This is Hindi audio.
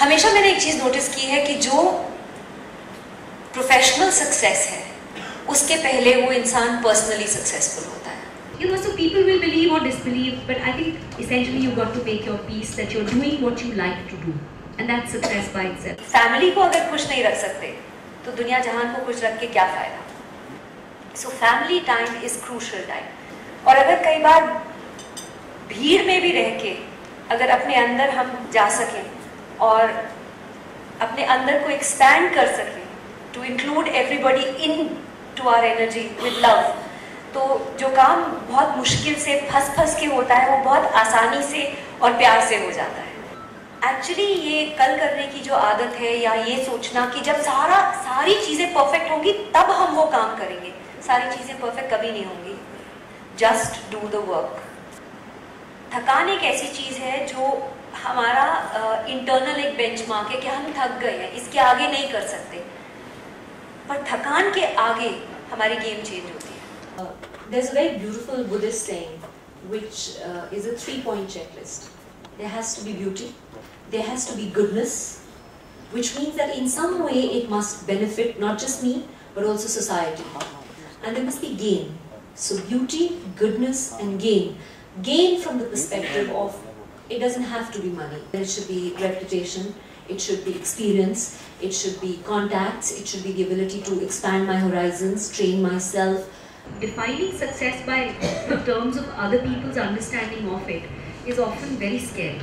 हमेशा मैंने एक चीज़ नोटिस की है कि जो प्रोफेशनल सक्सेस है उसके पहले वो इंसान पर्सनली सक्सेसफुल होता है You know, so people will believe or disbelieve, but I think essentially you've got to make your peace that you're doing what you like to do. And that's success by itself. Family को अगर खुश नहीं रख सकते तो दुनिया जहान को खुश रख के क्या फ़ायदा so family time is crucial time और अगर कई बार भीड़ में भी रह के अगर अपने अंदर हम जा सकें और अपने अंदर को एक्सपैंड कर सकें to include everybody into our energy with love तो जो काम बहुत मुश्किल से फंस फंस के होता है, वो बहुत आसानी से और प्यार से हो जाता है। एक्चुअली ये कल करने की जो आदत है या ये सोचना कि जब सारा, सारी चीज़ें परफेक्ट होंगी, तब हम वो काम करेंगे। सारी चीज़ें परफेक्ट कभी नहीं होंगी। जस्ट डू द वर्क थकान एक ऐसी चीज़ है जो हमारा इंटरनल एक बेंचमार्क है कि हम थक गए हैं, इसके आगे नहीं कर सकते। पर थकान के आगे हमारी गेम चेंज होती है। There is a very beautiful Buddhist saying which is a three point checklist there has to be beauty there has to be goodness which means that in some way it must benefit not just me but also society and there must be gain so beauty goodness and gain gain from the perspective of it doesn't have to be money. It should be reputation, it should be experience, it should be contacts, it should be the ability to expand my horizons, train myself. Defining success by the terms of other people's understanding of it is often very scary.